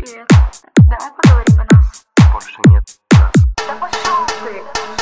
Привет. Давай поговорим о нас. Больше нет нас. Да пошел ты.